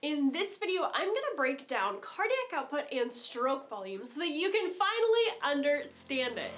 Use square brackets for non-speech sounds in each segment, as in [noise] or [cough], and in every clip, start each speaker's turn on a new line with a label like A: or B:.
A: In this video, I'm gonna break down cardiac output and stroke volume so that you can finally understand it.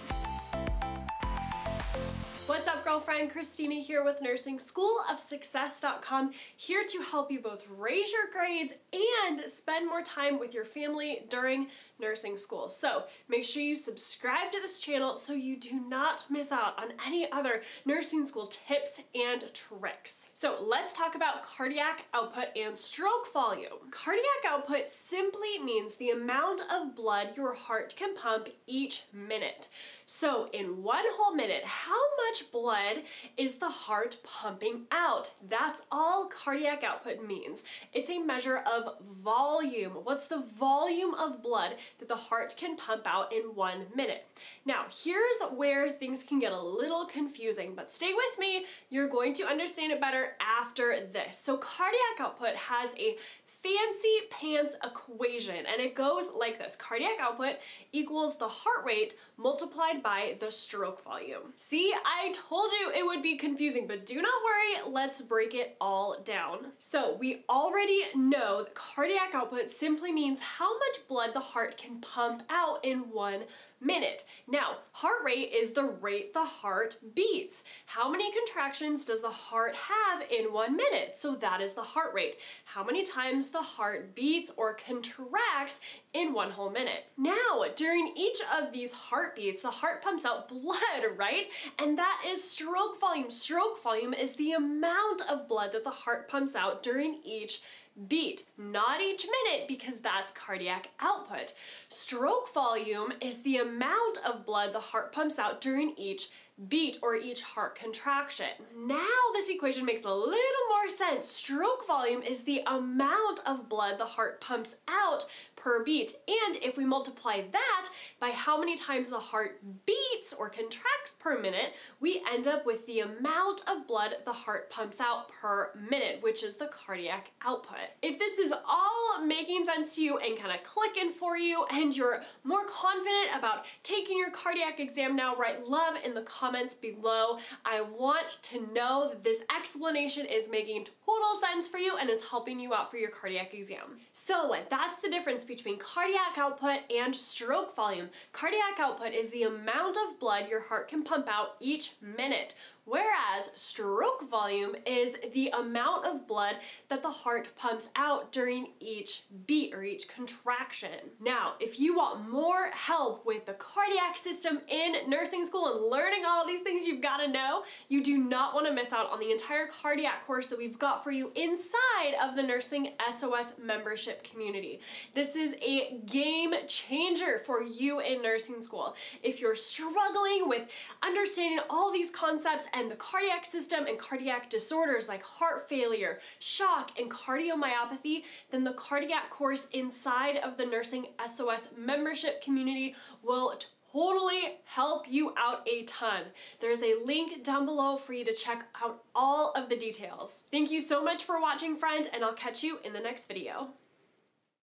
A: What's up girlfriend? Christina here with Nursing School of Success.com here to help you both raise your grades and spend more time with your family during nursing school. So make sure you subscribe to this channel so you do not miss out on any other nursing school tips and tricks. So let's talk about cardiac output and stroke volume. Cardiac output simply means the amount of blood your heart can pump each minute. So in one whole minute, how much blood is the heart pumping out? That's all cardiac output means. It's a measure of volume. What's the volume of blood that the heart can pump out in one minute? Now, here's where things can get a little confusing, but stay with me. You're going to understand it better after this. So cardiac output has a fancy pants equation and it goes like this. Cardiac output equals the heart rate multiplied by the stroke volume. See, I told you it would be confusing, but do not worry, let's break it all down. So we already know that cardiac output simply means how much blood the heart can pump out in one minute. Now, heart rate is the rate the heart beats. How many contractions does the heart have in one minute? So that is the heart rate. How many times the heart beats or contracts in one whole minute. Now, during each of these heartbeats, the heart pumps out blood, [laughs] right? And that is stroke volume. Stroke volume is the amount of blood that the heart pumps out during each beat, not each minute because that's cardiac output. Stroke volume is the amount of blood the heart pumps out during each beat or each heart contraction. Now this equation makes a little more sense. Stroke volume is the amount of blood the heart pumps out per beat. And if we multiply that by how many times the heart beats or contracts per minute, we end up with the amount of blood the heart pumps out per minute, which is the cardiac output. If this is all making sense to you and kind of clicking for you and you're more confident about taking your cardiac exam now, write love in the comments below. I want to know that this explanation is making total sense for you and is helping you out for your cardiac exam. So that's the difference between cardiac output and stroke volume. Cardiac output is the amount of blood your heart can pump out each minute, whereas stroke volume is the amount of blood that the heart pumps out during each beat or each contraction. Now, if you want more help with the cardiac system in nursing school and learning all these things you've got to know, you do not want to miss out on the entire cardiac course that we've got for you inside of the Nursing SOS membership community. This is a game changer for you in nursing school. If you're struggling with understanding all these concepts and the cardiac system and cardiac disorders like heart failure, shock, and cardiomyopathy, then the cardiac course inside of the Nursing SOS membership community will totally help you out a ton. There's a link down below for you to check out all of the details. Thank you so much for watching, friend, and I'll catch you in the next video.